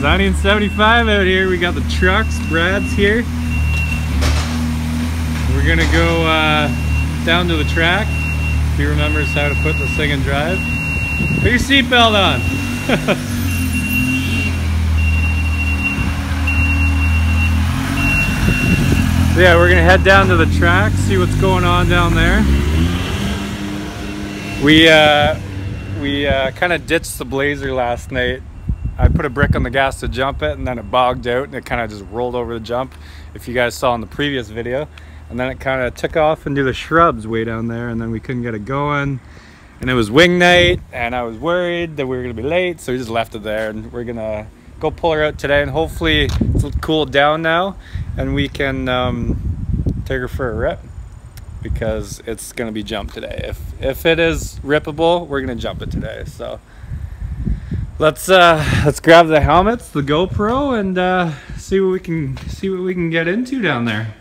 Sunny and 75 out here. We got the trucks. Brad's here. We're gonna go uh, down to the track. He remembers how to put this thing in drive. Put your seatbelt on. yeah, we're gonna head down to the track, see what's going on down there. We uh, we uh, kind of ditched the Blazer last night. I put a brick on the gas to jump it, and then it bogged out, and it kind of just rolled over the jump. If you guys saw in the previous video, and then it kind of took off into the shrubs way down there, and then we couldn't get it going. And it was wing night, and I was worried that we were gonna be late, so we just left it there, and we're gonna go pull her out today, and hopefully it's cooled down now, and we can um, take her for a rip because it's gonna be jump today. If if it is rippable, we're gonna jump it today. So let's uh, let's grab the helmets, the GoPro, and uh, see what we can see what we can get into down there.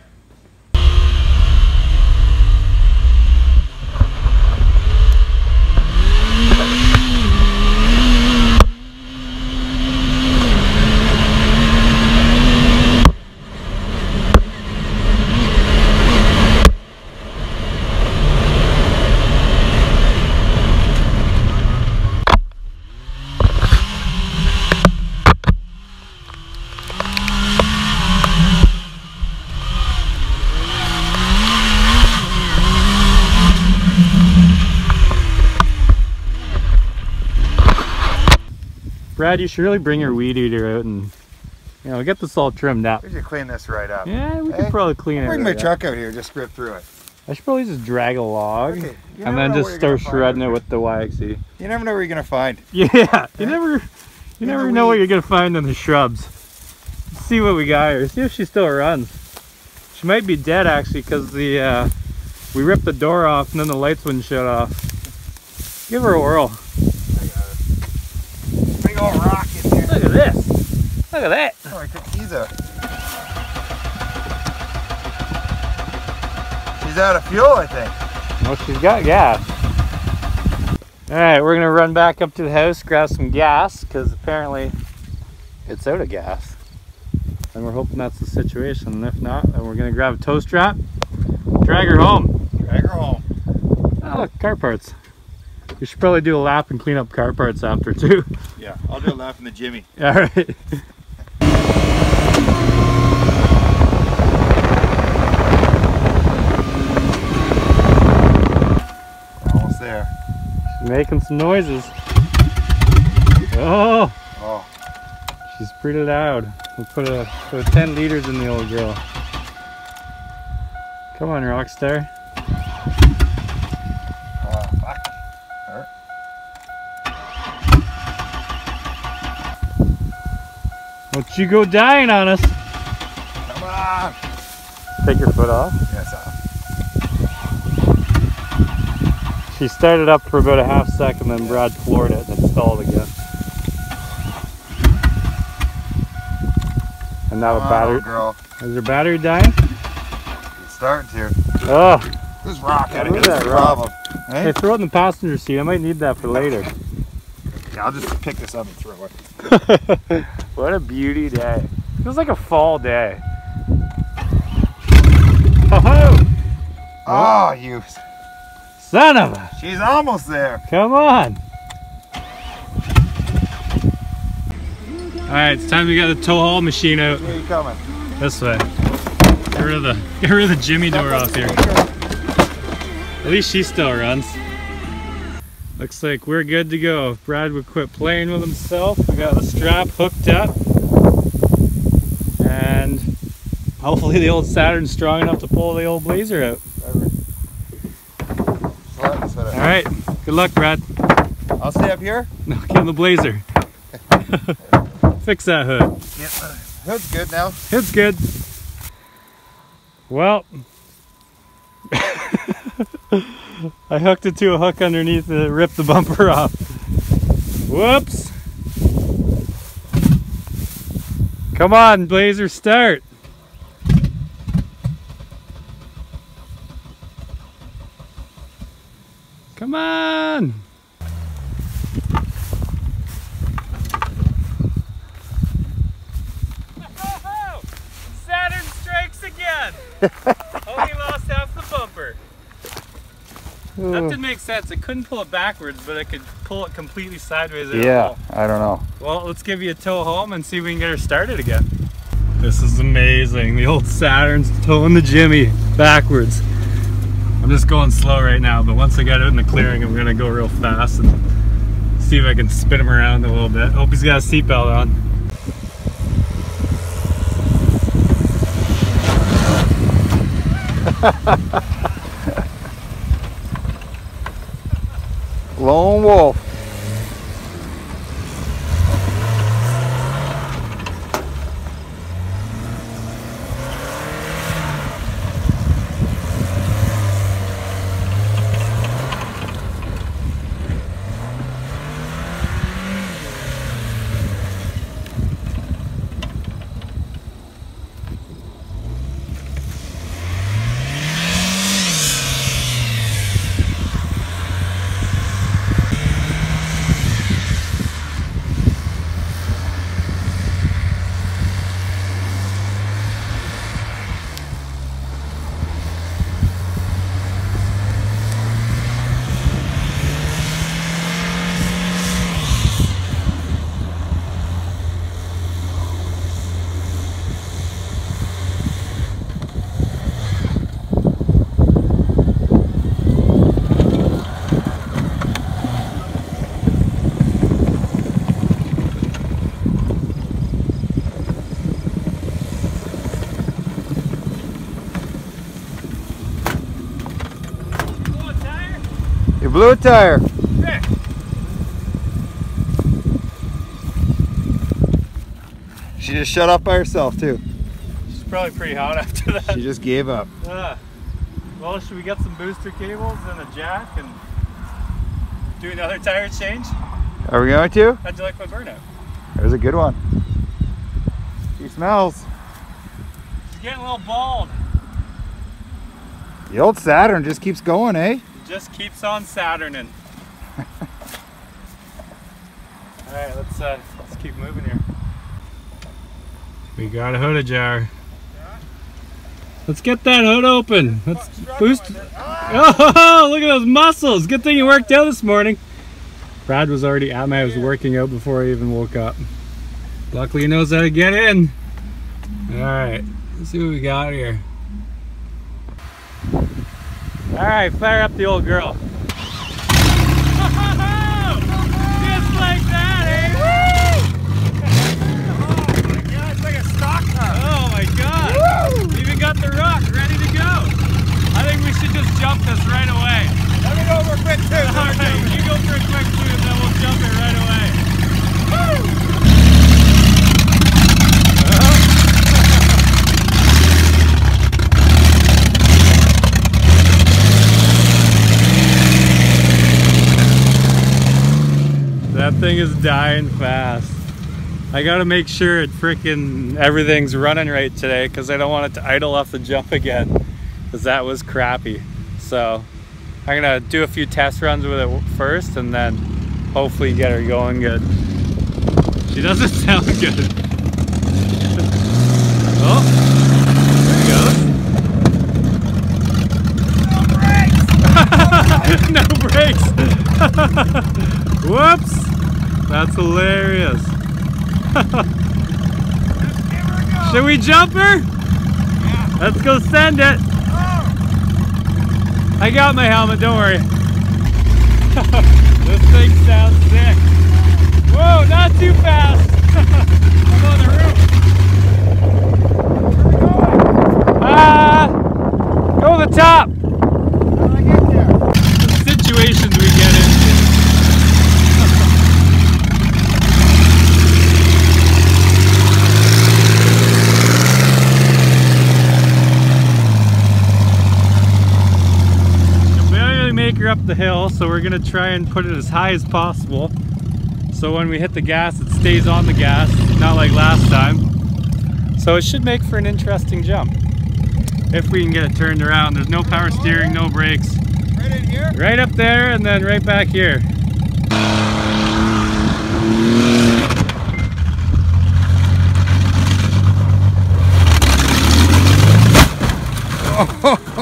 Brad, you should really bring your weed eater out and you know get this all trimmed up. We should clean this right up. Yeah, we Hey, could probably clean it. Bring my up. truck out here, just rip through it. I should probably just drag a log Okay, and then just start shredding it with the YXZ. You never know where you're gonna find. Yeah, you Eh? never, you In never know what you're gonna find in the shrubs. Let's see what we got here. See if she still runs. She might be dead actually because the uh, we ripped the door off and then the lights wouldn't shut off. Give her a whirl. I got it. Big old rock in here. Look at this. Look at that. Oh, I took these out. She's out of fuel, I think. Well, she's got gas. All right, we're gonna run back up to the house, grab some gas, because apparently it's out of gas. And we're hoping that's the situation. And if not, then we're gonna grab a tow strap, drag her home. Drag her home. Oh, look, car parts. We should probably do a lap and clean up car parts after too. Yeah, I'll do a lap in the Jimmy. All right. Almost there. She's making some noises. Oh, Oh, she's pretty loud. We'll put a, put 10 liters in the old girl. Come on, Rockstar. oh fuck. Hurt. Don't you go dying on us. Come on. Take your foot off. Yes, She started up for about a half second, then Brad floored it and it stalled again. And now the battery. girl. Is her battery dying? It's starting to. Oh, This rock out of that problem. hey, Hey? throw it in the passenger seat. I might need that for later. Yeah, I'll just pick this up and throw it. what a beauty day. Feels like a fall day. Oh, Oh, you. Son of a. She's almost there. Come on. Alright, it's time to get the tow haul machine out. Where are you coming? This way. Get rid of the get rid of the Jimmy door off here. At least she still runs. Looks like we're good to go. Brad would quit playing with himself, we got the strap hooked up. And hopefully the old Saturn's strong enough to pull the old Blazer out. Alright, good luck Brad. I'll stay up here. No, get in the Blazer. Fix that hood. Yeah, hood's good now. It's good. Well, I hooked it to a hook underneath and it ripped the bumper off. Whoops. Come on, Blazer, start. Come on! Saturn strikes again! Only lost half the bumper. That hmm. didn't make sense. I couldn't pull it backwards, but I could pull it completely sideways. Yeah, I don't know. Well, let's give you a tow home and see if we can get her started again. This is amazing. The old Saturn's towing the Jimmy backwards. I'm just going slow right now, but once I get it in the clearing, I'm gonna go real fast and see if I can spin him around a little bit. Hope he's got a seatbelt on. Lone Wolf. A tire. She just shut off by herself too. She's probably pretty hot after that. She just gave up. Uh, well, should we get some booster cables and a jack and do another tire change? Are we going to? How'd you like my burnout? There's a good one. She smells. She's getting a little bald. The old Saturn just keeps going, eh? It just keeps on Saturning. All right, let's uh, let's keep moving here. We got a hood ajar. Let's get that hood open. Let's boost. Oh, look at those muscles! Good thing you worked out this morning. Brad was already at my house working out before I even woke up. Luckily, he knows how to get in. All right, let's see what we got here. All right, fire up the old girl. Just like that, eh? Yeah, it's like a stock car. Oh my god! Even got the rock ready to go. I think we should just jump this right away. Let me go over quick too. Alright, you go for a quick move, then we'll jump it right away. That thing is dying fast. I gotta make sure it freaking everything's running right today because I don't want it to idle off the jump again because that was crappy. So I'm gonna do a few test runs with it first and then hopefully get her going good. She doesn't sound good. oh, there we go. No brakes! No brakes. Whoops. That's hilarious. Should we jump her? Let's go send it. I got my helmet, don't worry. this thing sounds sick. Whoa, not too fast. I'm on the roof. Ah, go to the top. The situations we get into. Can barely make her up the hill, so we're gonna try and put it as high as possible. So when we hit the gas, it stays on the gas, not like last time. So it should make for an interesting jump. If we can get it turned around. There's no power steering, no brakes. Right in here? Right up there and then right back here. Success!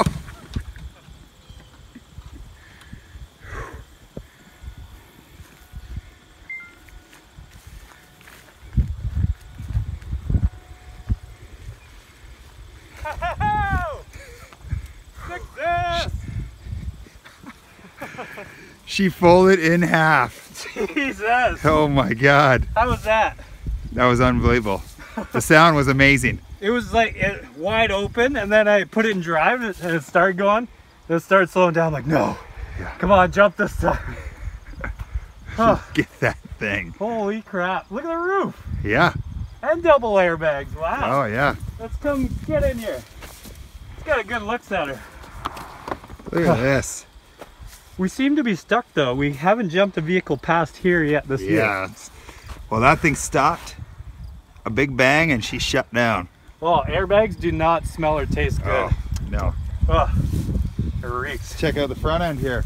She folded in half. Jesus! Oh my God. How was that? That was unbelievable. The sound was amazing. It was like it, wide open, and then I put it in drive, and it, and it started going. Then it started slowing down. Like, no, Yeah. come on, jump this time. Oh, Get that thing. holy crap! Look at the roof Yeah. and double airbags. Wow. Oh yeah. Let's come get in here. It's got a good looks at her. Look at this. We seem to be stuck though. We haven't jumped a vehicle past here yet this year. Yeah. Well, that thing stopped. A big bang, and she shut down. Well, airbags do not smell or taste oh, good. Oh no. Ugh. It reeks. Check out the front end here.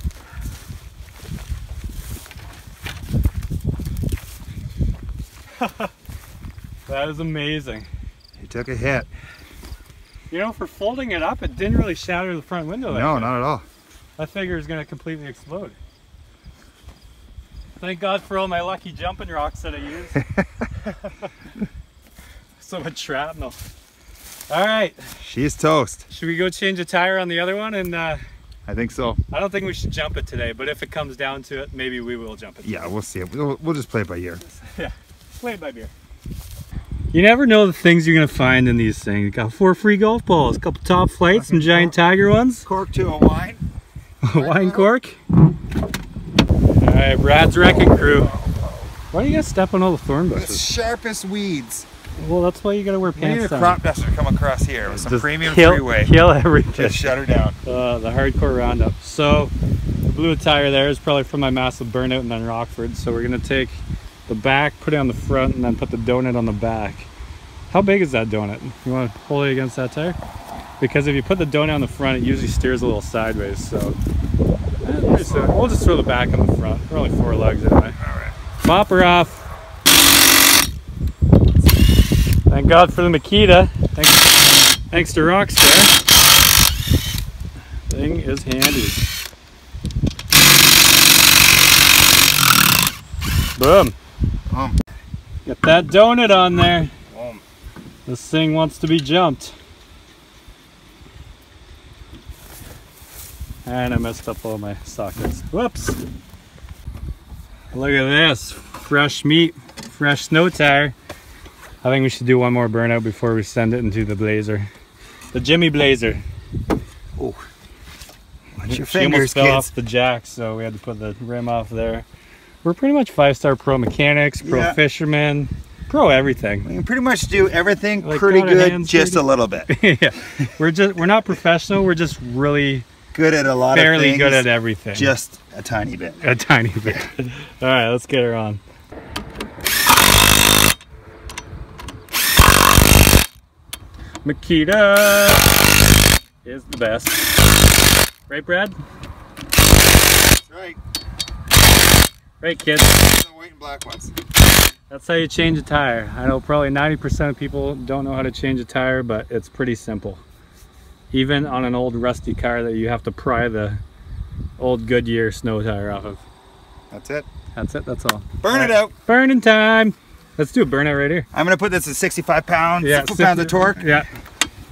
That is amazing. He took a hit. You know, for folding it up, it didn't really shatter the front window. that No, not at all. I figure it's gonna completely explode. Thank God for all my lucky jumping rocks that I use. so much shrapnel. All right, She's toast. should we go change a tire on the other one? And uh, I think so. I don't think we should jump it today, but if it comes down to it, maybe we will jump it. Yeah, we'll see. We'll, we'll just play it by ear. Yeah, play it by beer. You never know the things you're gonna find in these things. Got four free golf balls, a couple Top-Flites, some giant tiger ones, Cork to a wine. a wine cork. All right, Brad's wrecking crew. Why do you guys step on all the thorn bushes? The sharpest weeds. Well, that's why you gotta wear We need a crop duster to come across here with some Just premium kill, freeway. Kill everything. Just shut her down. Uh, the hardcore roundup. So, the blue tire there is probably from my massive burnout in Rockford. So we're gonna take the back, put it on the front, and then put the donut on the back. How big is that donut? You want to hold it against that tire? Because if you put the donut on the front, it usually steers a little sideways. So, We'll just throw the back on the front. We're only four lugs anyway. All right. Bop her off. Thank God for the Makita. Thanks, thanks to Rockstar. Thing is handy. Boom. Boom. Get that donut on there. Boom. This thing wants to be jumped. And I messed up all my sockets. Whoops. Look at this. Fresh meat, fresh snow tire. I think we should do one more burnout before we send it into the blazer. The Jimmy Blazer. Oh. Watch your She almost fingers, fell kids. off the jack, so we had to put the rim off there. We're pretty much five-star pro mechanics, pro Yeah. fishermen, pro everything. We can pretty much do everything Like, pretty good, just dirty. a little bit. yeah, we're just we're not professional. We're just really Good at a lot of fairly things. good at everything. Just a tiny bit. a tiny bit. All right, let's get her on. Makita is the best. Right, Brad? Right. Right, kids. White and black ones. That's how you change a tire. I know probably 90% of people don't know how to change a tire, but it's pretty simple. Even on an old rusty car that you have to pry the old Goodyear snow tire off of. That's it. That's it, that's all. Burn it Alright, out. Burning time. Let's do a burnout right here. I'm gonna put this at 65 pounds. foot pounds of torque. Yeah.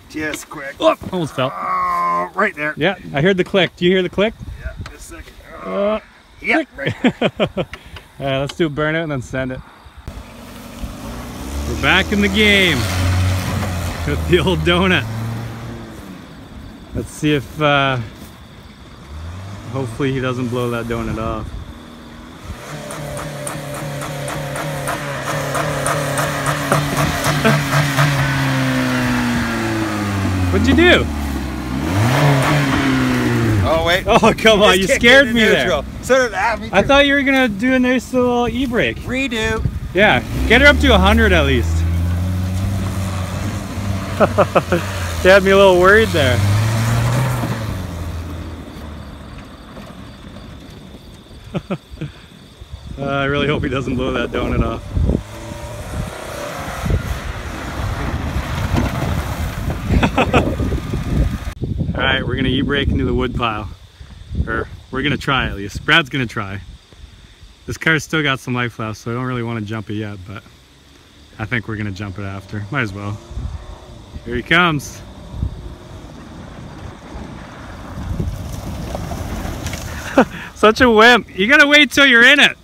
Just quick. Oh, almost fell. Oh, right there. Yeah, I heard the click. Do you hear the click? Yeah, just a second. Uh, Yeah, right. All right, let's do a burnout and then send it. We're back in the game with the old donut. Let's see if, uh, hopefully he doesn't blow that donut off. What'd you do? Oh wait. Oh, come on, you scared me in there. So did I. Me I thought you were gonna do a nice little e-brake. redo. Yeah, get her up to 100 at least. you had me a little worried there. Uh, I really hope he doesn't blow that donut off. All right, we're gonna e-brake into the wood pile. Or we're gonna try at least. Brad's gonna try. This car's still got some life left, so I don't really want to jump it yet, but I think we're gonna jump it after. Might as well. Here he comes. Such a wimp. You gotta wait till you're in it.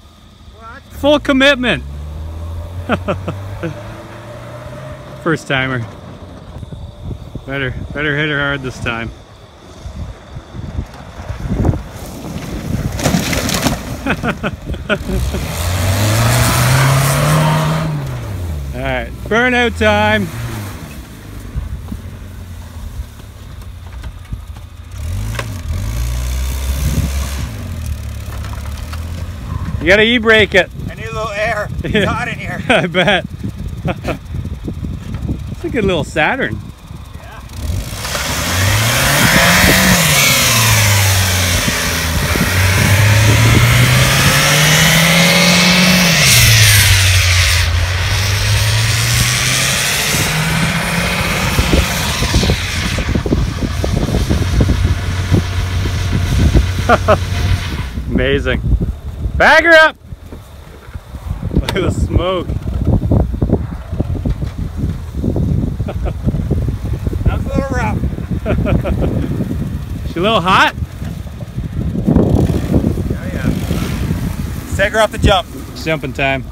What? Full commitment. First timer. Better, better hit her hard this time. All right, burnout time. You gotta e-brake it. I need a little air. It's hot in here. I bet. it's a good little Saturn. Amazing. Bag her up! Look at the smoke. That's a little rough. She a little hot? Oh yeah. Let's take her off the jump. It's jumping time.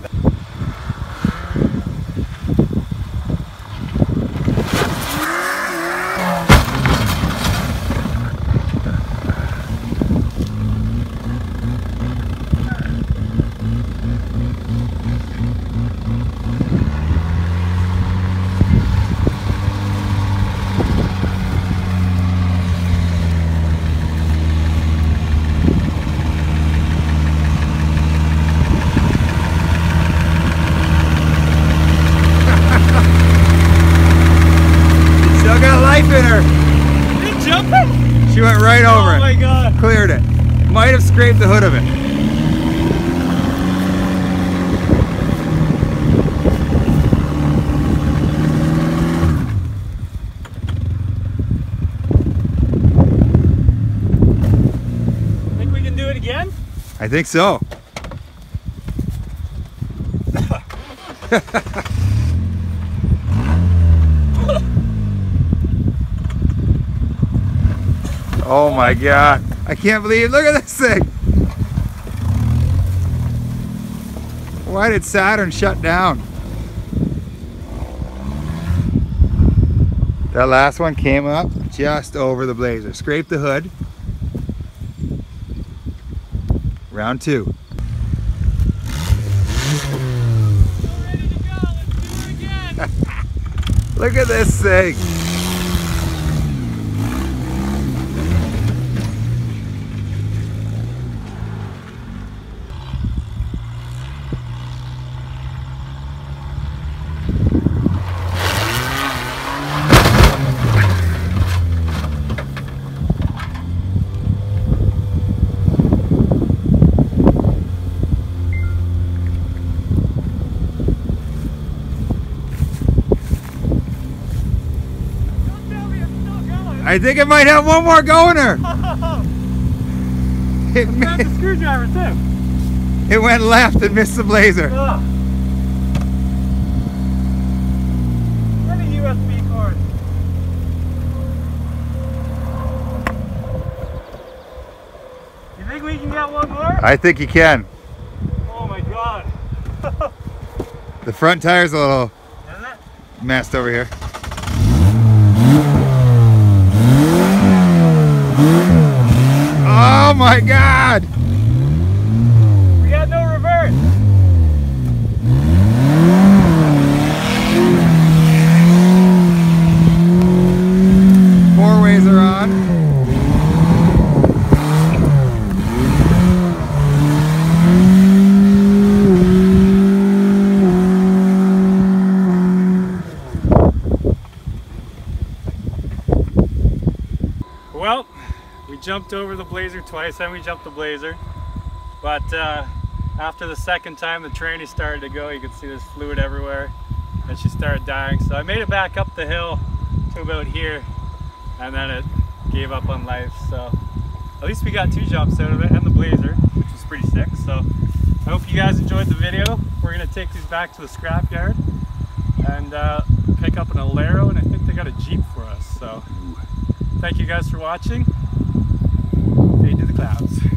Still got life in her. You jumping? She went right over Oh it. my god. Cleared it. Might have scraped the hood of it. Think we can do it again? I think so. oh my god. I can't believe look at this thing. Why did Saturn shut down? That last one came up just over the blazer. Scraped the hood. Round two. Ready to go. Let's do it again. Look at this thing. Don't tell me I'm still going. I think it might have one more go in her. It, Grab the screwdriver too. it went left and missed the blazer. Ugh. A USB cord. You think we can get one more? I think you can. Oh my god. The front tire's a little messed over here. Oh my god! We got no reverse. Four ways are on. Well, we jumped over the blazer twice, then we jumped the blazer. But uh, after the second time, the tranny started to go. You could see there's fluid everywhere, and she started dying. So I made it back up the hill to about here, and then it gave up on life. So at least we got two jumps out of it and the Blazer, which was pretty sick. So I hope you guys enjoyed the video. We're gonna take these back to the scrapyard and uh, pick up an Alero and I think they got a Jeep for us. So thank you guys for watching into the clouds.